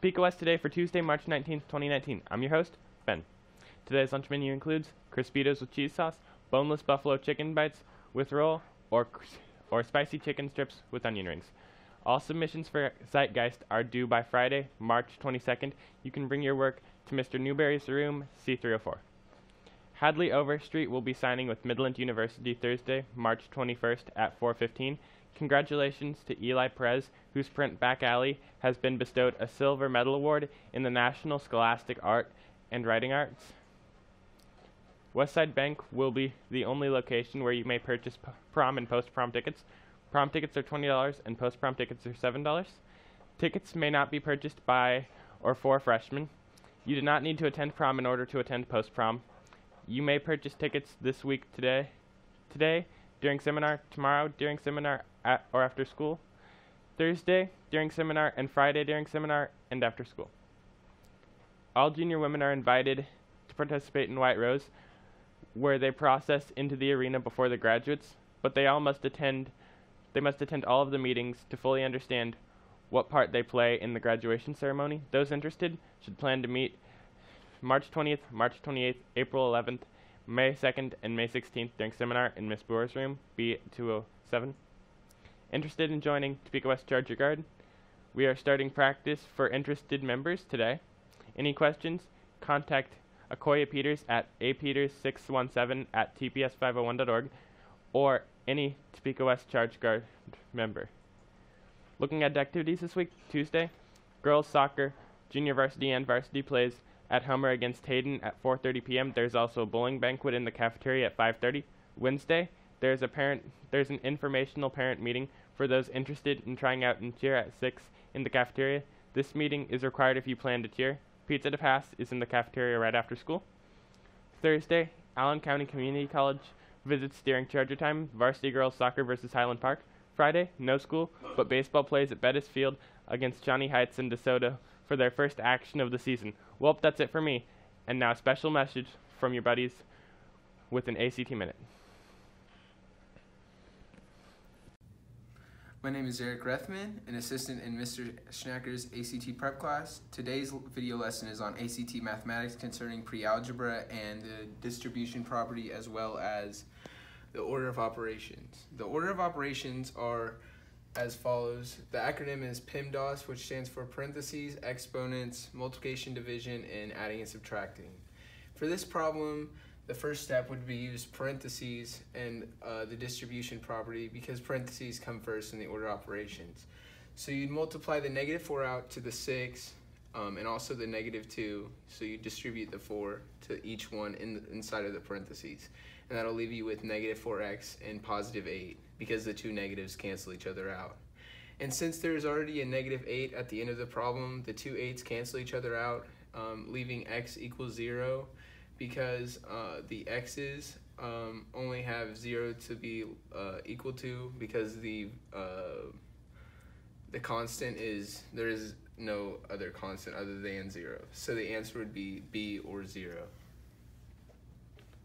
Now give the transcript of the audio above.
West today for Tuesday, March 19th, 2019. I'm your host, Ben. Today's lunch menu includes Crispitos with cheese sauce, boneless buffalo chicken bites with roll, or, or spicy chicken strips with onion rings. All submissions for Zeitgeist are due by Friday, March 22nd. You can bring your work to Mr. Newberry's room, C304. Hadley Overstreet will be signing with Midland University Thursday, March 21st at 4:15. Congratulations to Eli Perez, whose print Back Alley has been bestowed a silver medal award in the National Scholastic Art and Writing Arts. Westside Bank will be the only location where you may purchase prom and post-prom tickets. Prom tickets are $20 and post-prom tickets are $7. Tickets may not be purchased by or for freshmen. You do not need to attend prom in order to attend post-prom. You may purchase tickets this week today, today during seminar, tomorrow during seminar at or after school, Thursday during seminar, and Friday during seminar and after school. All junior women are invited to participate in White Rose, where they process into the arena before the graduates, but they all must attend they must attend all of the meetings to fully understand what part they play in the graduation ceremony. Those interested should plan to meet March 20th, March 28th, April 11th, May 2nd, and May 16th during seminar in Miss Brewer's room, B207. Interested in joining Topeka West Charger Guard? We are starting practice for interested members today. Any questions? Contact Akoya Peters at apeters617 at tps501.org or any Topeka West Charge Guard member. Looking at activities this week, Tuesday, girls soccer, junior varsity and varsity plays at Homer against Hayden at 4:30 p.m. There's also a bowling banquet in the cafeteria at 5:30. Wednesday, there's a parent there's an informational parent meeting for those interested in trying out and cheer at 6 in the cafeteria. This meeting is required if you plan to cheer. Pizza to pass is in the cafeteria right after school. Thursday, Allen County Community College visits during Charger time, varsity girls soccer versus Highland Park. Friday, no school, but baseball plays at Bettis Field against Shawnee Heights and DeSoto for their first action of the season. Well, that's it for me. And now, a special message from your buddies with an ACT minute. My name is Eric Rethman, an assistant in Mr. Schnacker's ACT prep class. Today's video lesson is on ACT mathematics concerning pre-algebra and the distribution property as well as the order of operations. The order of operations are as follows. The acronym is PEMDAS, which stands for parentheses, exponents, multiplication, division, and adding and subtracting. For this problem, the first step would be use parentheses and uh, the distribution property because parentheses come first in the order of operations. So you'd multiply the negative 4 out to the 6 um, and also the negative 2. So you distribute the 4 to each one in the, inside of the parentheses. And that'll leave you with negative 4x and positive 8 because the two negatives cancel each other out. And since there's already a negative 8 at the end of the problem, the two 8's cancel each other out, um, leaving x equals 0 because uh, the x's um, only have 0 to be uh, equal to because the uh, the constant is there is no other constant other than 0. So the answer would be b or 0.